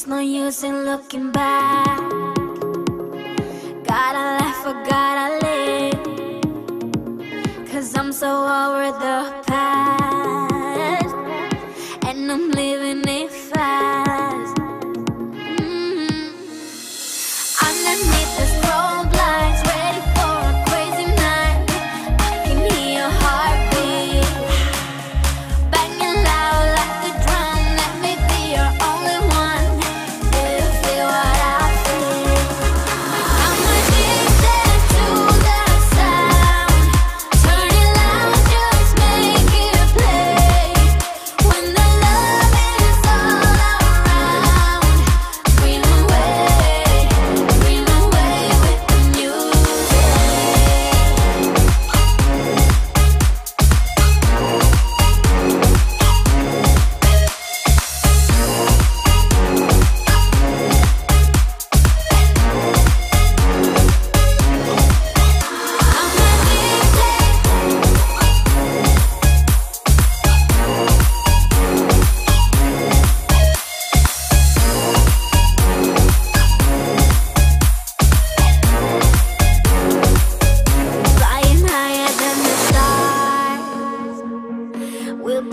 There's no use in looking back. Gotta laugh or gotta live. Cause I'm so over the past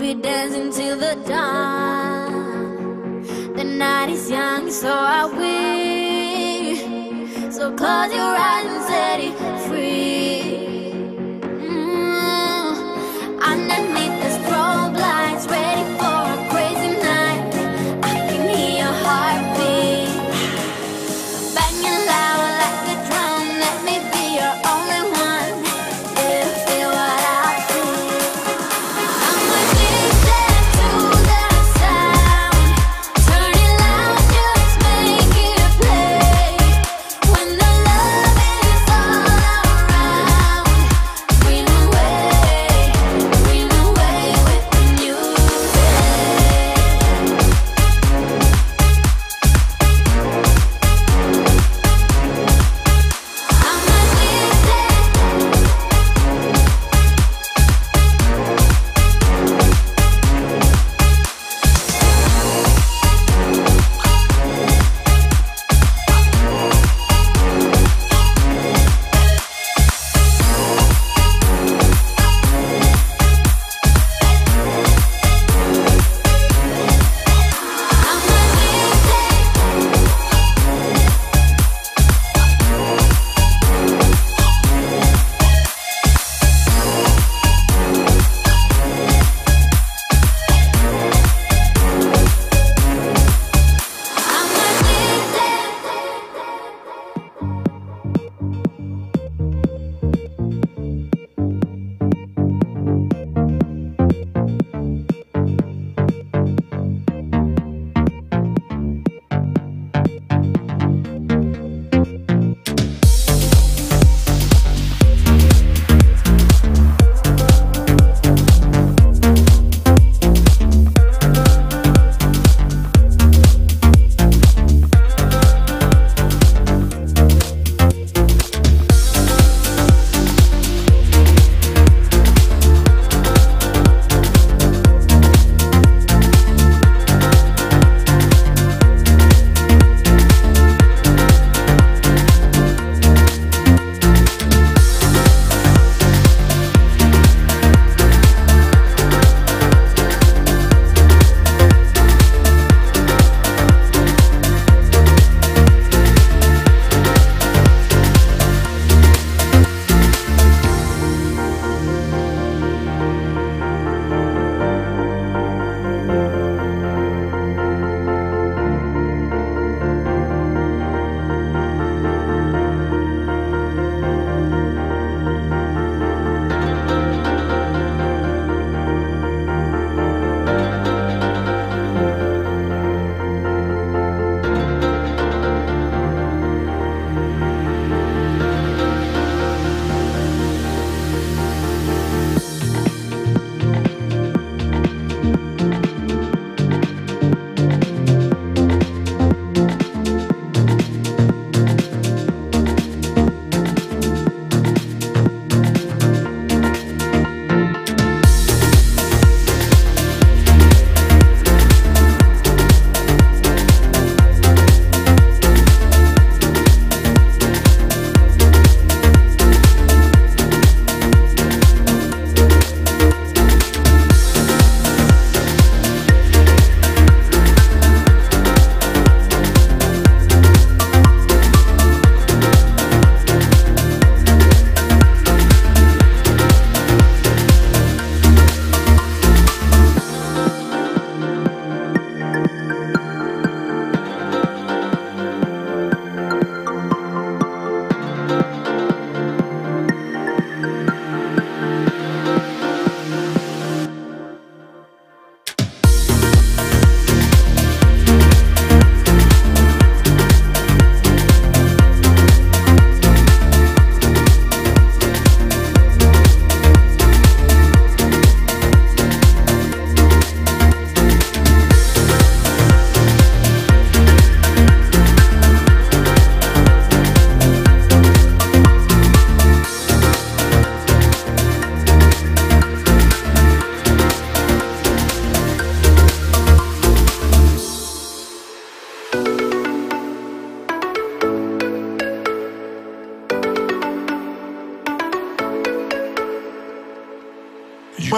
we dance until the dawn. The night is young, so are we. So close your eyes and set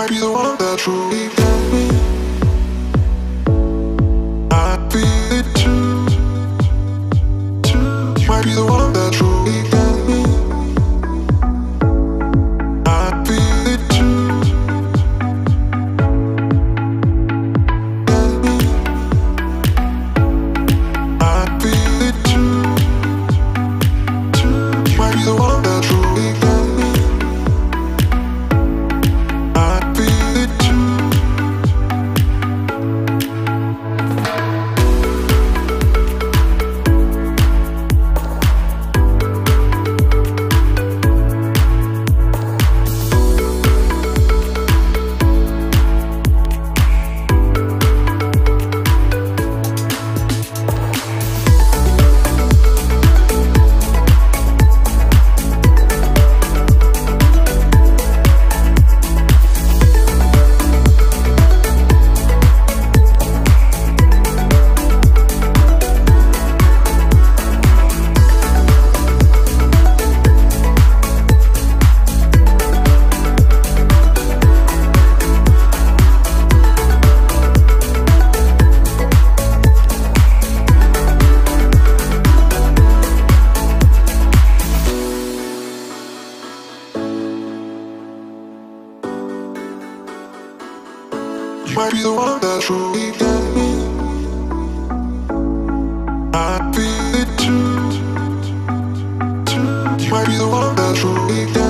I be the one that truly got me. Might be it too. Might be the one that truly got me.